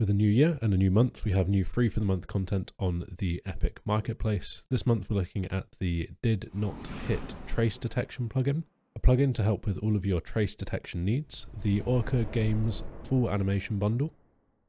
With a new year and a new month, we have new free for the month content on the Epic Marketplace. This month, we're looking at the Did It Hit Trace Detection plugin, a plugin to help with all of your trace detection needs, the Orca Games full animation bundle,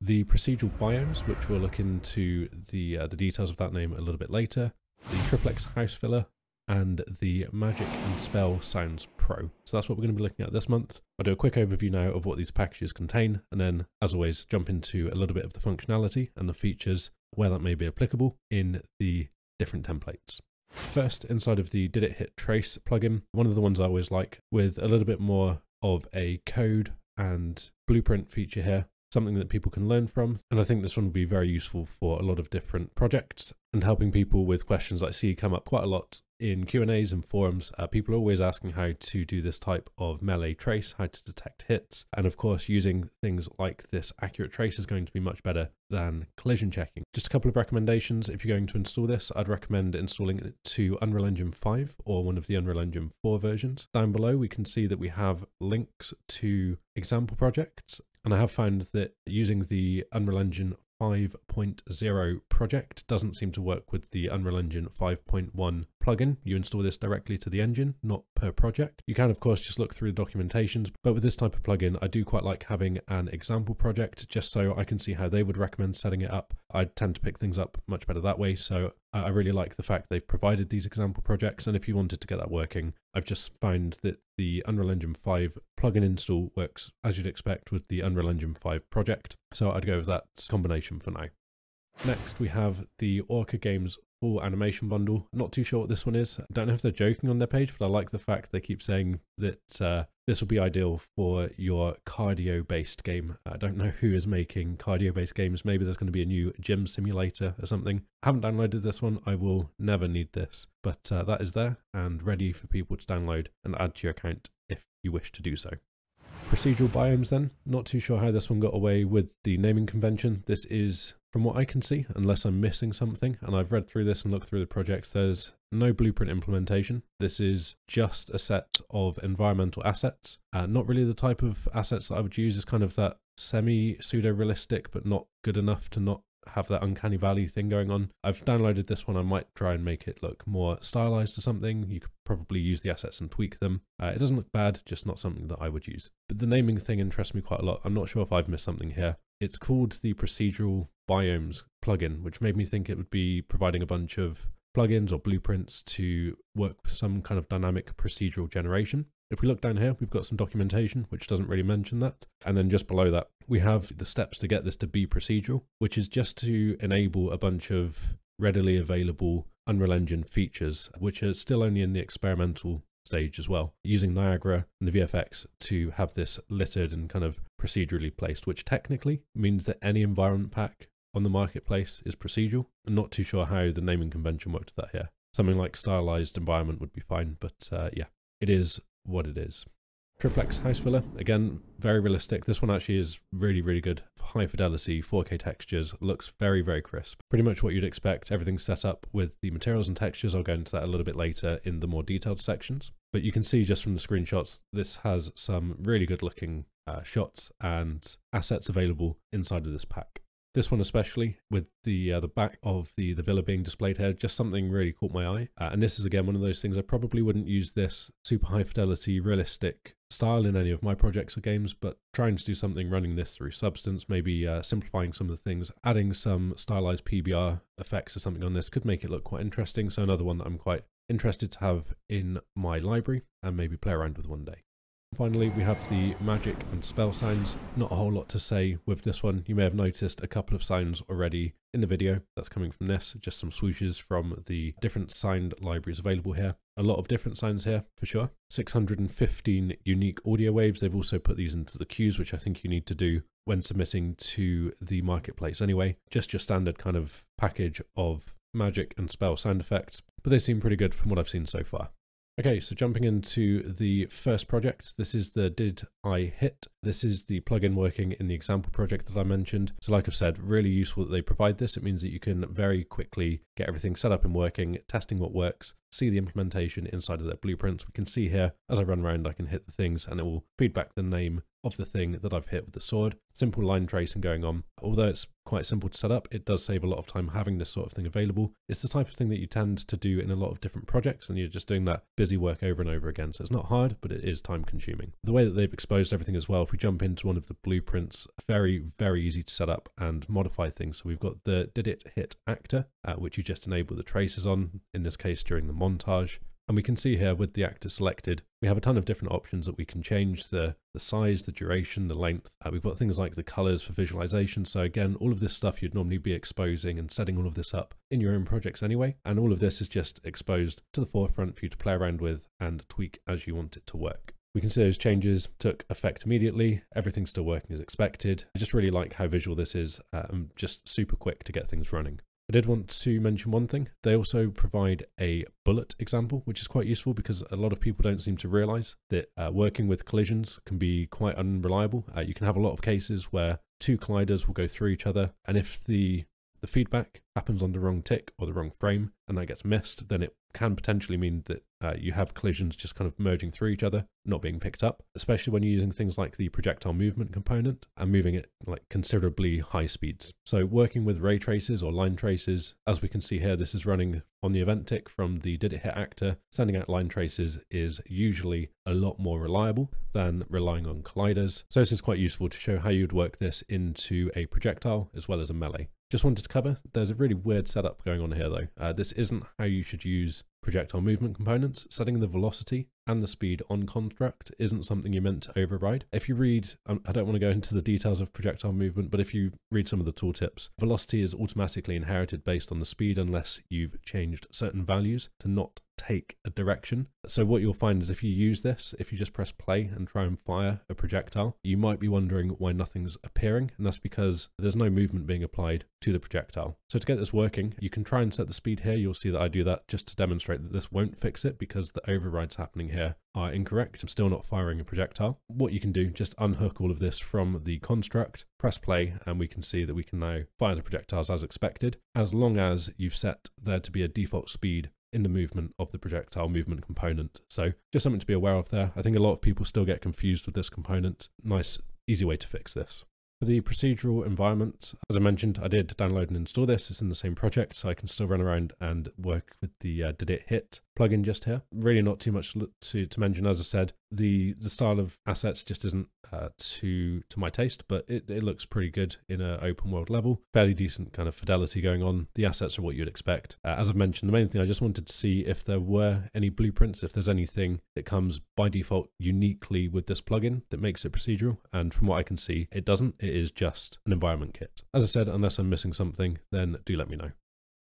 the procedural biomes, which we'll look into the uh, the details of that name a little bit later, the triplex house filler, and the Magic and Spell Sounds Pro. So that's what we're going to be looking at this month. I'll do a quick overview now of what these packages contain, and then, as always, jump into a little bit of the functionality and the features where that may be applicable in the different templates. First, inside of the Did It Hit Trace plugin, one of the ones I always like with a little bit more of a code and blueprint feature here something that people can learn from. And I think this one will be very useful for a lot of different projects and helping people with questions I see come up quite a lot in Q&As and forums, uh, people are always asking how to do this type of melee trace, how to detect hits. And of course, using things like this accurate trace is going to be much better than collision checking. Just a couple of recommendations. If you're going to install this, I'd recommend installing it to Unreal Engine 5 or one of the Unreal Engine 4 versions. Down below, we can see that we have links to example projects and I have found that using the Unreal Engine 5.0 project doesn't seem to work with the Unreal Engine 5.1 plugin. You install this directly to the engine, not per project. You can of course just look through the documentations, but with this type of plugin, I do quite like having an example project just so I can see how they would recommend setting it up. I tend to pick things up much better that way, so I really like the fact they've provided these example projects, and if you wanted to get that working, I've just found that the Unreal Engine 5 plugin install works as you'd expect with the Unreal Engine 5 project, so I'd go with that combination for now. Next, we have the Orca Games full animation bundle. Not too sure what this one is. I don't know if they're joking on their page, but I like the fact they keep saying that uh, this will be ideal for your cardio-based game. I don't know who is making cardio-based games. Maybe there's going to be a new gym simulator or something. I haven't downloaded this one. I will never need this, but uh, that is there and ready for people to download and add to your account if you wish to do so. Procedural biomes then. Not too sure how this one got away with the naming convention. This is, from what I can see, unless I'm missing something, and I've read through this and looked through the projects, there's no blueprint implementation. This is just a set of environmental assets. Uh, not really the type of assets that I would use. It's kind of that semi pseudo realistic, but not good enough to not have that uncanny valley thing going on. I've downloaded this one. I might try and make it look more stylized or something. You could probably use the assets and tweak them. Uh, it doesn't look bad, just not something that I would use. But the naming thing interests me quite a lot. I'm not sure if I've missed something here. It's called the Procedural Biomes plugin, which made me think it would be providing a bunch of plugins or blueprints to work with some kind of dynamic procedural generation. If we look down here, we've got some documentation, which doesn't really mention that. And then just below that, we have the steps to get this to be procedural, which is just to enable a bunch of readily available Unreal Engine features, which are still only in the experimental stage as well, using Niagara and the VFX to have this littered and kind of procedurally placed, which technically means that any environment pack on the marketplace is procedural. I'm not too sure how the naming convention worked that here. Something like stylized environment would be fine, but uh, yeah, it is what it is. Triplex House Filler, again, very realistic. This one actually is really, really good. High fidelity, 4K textures, looks very, very crisp. Pretty much what you'd expect. Everything's set up with the materials and textures. I'll go into that a little bit later in the more detailed sections. But you can see just from the screenshots, this has some really good looking uh, shots and assets available inside of this pack. This one especially, with the uh, the back of the, the villa being displayed here, just something really caught my eye. Uh, and this is again one of those things I probably wouldn't use this super high fidelity, realistic style in any of my projects or games, but trying to do something running this through Substance, maybe uh, simplifying some of the things, adding some stylized PBR effects or something on this could make it look quite interesting. So another one that I'm quite interested to have in my library and maybe play around with one day. Finally, we have the magic and spell sounds. Not a whole lot to say with this one. You may have noticed a couple of sounds already in the video that's coming from this, just some swooshes from the different signed libraries available here. A lot of different sounds here for sure. 615 unique audio waves. They've also put these into the cues, which I think you need to do when submitting to the marketplace anyway. Just your standard kind of package of magic and spell sound effects, but they seem pretty good from what I've seen so far. Okay, so jumping into the first project, this is the Did It Hit This is the plugin working in the example project that I mentioned. So like I've said, really useful that they provide this. It means that you can very quickly get everything set up and working, testing what works, see the implementation inside of their blueprints. We can see here, as I run around, I can hit the things and it will feed back the name of the thing that I've hit with the sword. Simple line tracing going on. Although it's quite simple to set up, it does save a lot of time having this sort of thing available. It's the type of thing that you tend to do in a lot of different projects and you're just doing that busy work over and over again. So it's not hard, but it is time consuming. The way that they've exposed everything as well, we jump into one of the blueprints, very, very easy to set up and modify things. So we've got the did it hit actor, uh, which you just enable the traces on, in this case during the montage. And we can see here with the actor selected, we have a ton of different options that we can change the, the size, the duration, the length. Uh, we've got things like the colors for visualization. So again, all of this stuff you'd normally be exposing and setting all of this up in your own projects anyway. And all of this is just exposed to the forefront for you to play around with and tweak as you want it to work. We can see those changes took effect immediately. Everything's still working as expected. I just really like how visual this is uh, and just super quick to get things running. I did want to mention one thing. They also provide a bullet example, which is quite useful because a lot of people don't seem to realize that uh, working with collisions can be quite unreliable. Uh, you can have a lot of cases where two colliders will go through each other, and if the the feedback happens on the wrong tick or the wrong frame and that gets missed, then it can potentially mean that uh, you have collisions just kind of merging through each other, not being picked up, especially when you're using things like the projectile movement component and moving it like considerably high speeds. So working with ray traces or line traces, as we can see here, this is running on the event tick from the did it hit actor. Sending out line traces is usually a lot more reliable than relying on colliders. So this is quite useful to show how you'd work this into a projectile as well as a melee. Just wanted to cover, there's a really weird setup going on here though. Uh, this isn't how you should use projectile movement components. Setting the velocity and the speed on construct isn't something you're meant to override. If you read, um, I don't want to go into the details of projectile movement, but if you read some of the tooltips, velocity is automatically inherited based on the speed unless you've changed certain values to not take a direction. So what you'll find is if you use this, if you just press play and try and fire a projectile, you might be wondering why nothing's appearing, and that's because there's no movement being applied to the projectile. So to get this working, you can try and set the speed here. You'll see that I do that just to demonstrate that this won't fix it because the overrides happening here are incorrect. I'm still not firing a projectile. What you can do, just unhook all of this from the construct, press play, and we can see that we can now fire the projectiles as expected, as long as you've set there to be a default speed in the movement of the projectile movement component. So just something to be aware of there. I think a lot of people still get confused with this component. Nice, easy way to fix this. For the procedural environment, as I mentioned, I did download and install this. It's in the same project, so I can still run around and work with the uh, Did It Hit plugin just here. Really not too much to, to mention. As I said, the the style of assets just isn't uh, to to my taste, but it, it looks pretty good in an open world level. Fairly decent kind of fidelity going on. The assets are what you'd expect. Uh, as I've mentioned, the main thing I just wanted to see if there were any blueprints, if there's anything that comes by default uniquely with this plugin that makes it procedural. And from what I can see, it doesn't. It is just an environment kit. As I said, unless I'm missing something, then do let me know.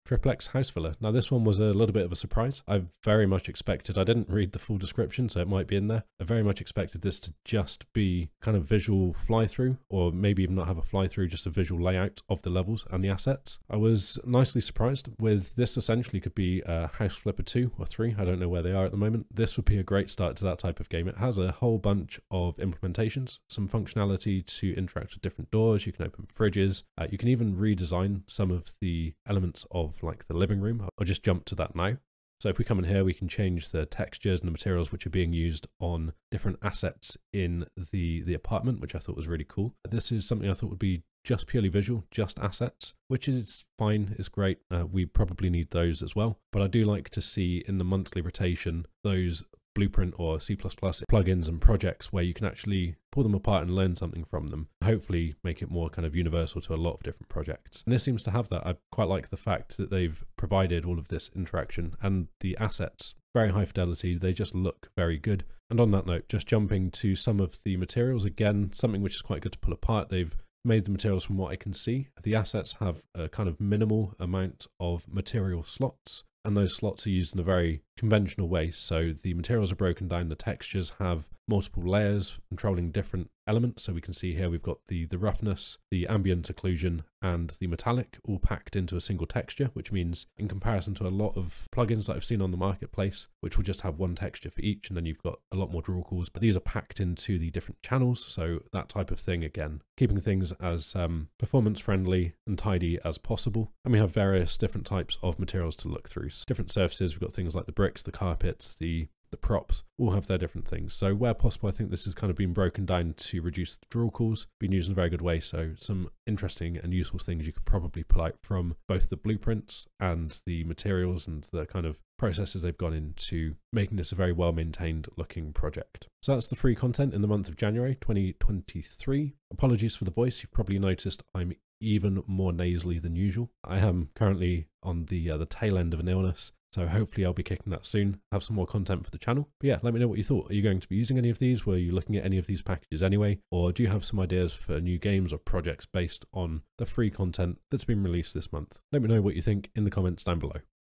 Triplex House Filler. Now this one was a little bit of a surprise. I very much expected, I didn't read the full description, so it might be in there. I very much expected this to just be kind of visual fly through, or maybe even not have a fly through, just a visual layout of the levels and the assets. I was nicely surprised with this essentially could be a House Flipper 2 or 3, I don't know where they are at the moment. This would be a great start to that type of game. It has a whole bunch of implementations, some functionality to interact with different doors, you can open fridges, uh, you can even redesign some of the elements of like the living room. I'll just jump to that now. So if we come in here, we can change the textures and the materials which are being used on different assets in the, the apartment, which I thought was really cool. This is something I thought would be just purely visual, just assets, which is fine, is great. Uh, we probably need those as well. But I do like to see in the monthly rotation those Blueprint or C++ plugins and projects where you can actually pull them apart and learn something from them. Hopefully make it more kind of universal to a lot of different projects. And this seems to have that. I quite like the fact that they've provided all of this interaction and the assets, very high fidelity. They just look very good. And on that note, just jumping to some of the materials, again, something which is quite good to pull apart. They've made the materials from what I can see. The assets have a kind of minimal amount of material slots and those slots are used in a very conventional way. So the materials are broken down, the textures have multiple layers controlling different elements. So we can see here we've got the, the roughness, the ambient occlusion, and the metallic all packed into a single texture, which means in comparison to a lot of plugins that I've seen on the marketplace, which will just have one texture for each, and then you've got a lot more draw calls, but these are packed into the different channels. So that type of thing, again, keeping things as um, performance friendly and tidy as possible. And we have various different types of materials to look through. So different surfaces, we've got things like the bricks, the carpets, the the props all have their different things. So where possible, I think this has kind of been broken down to reduce the draw calls, been used in a very good way. So some interesting and useful things you could probably pull out from both the blueprints and the materials and the kind of processes they've gone into making this a very well maintained looking project. So that's the free content in the month of January 2023. Apologies for the voice. You've probably noticed I'm even more nasally than usual. I am currently on the uh, the tail end of an illness, so hopefully I'll be kicking that soon, have some more content for the channel. But yeah, let me know what you thought. Are you going to be using any of these? Were you looking at any of these packages anyway? Or do you have some ideas for new games or projects based on the free content that's been released this month? Let me know what you think in the comments down below.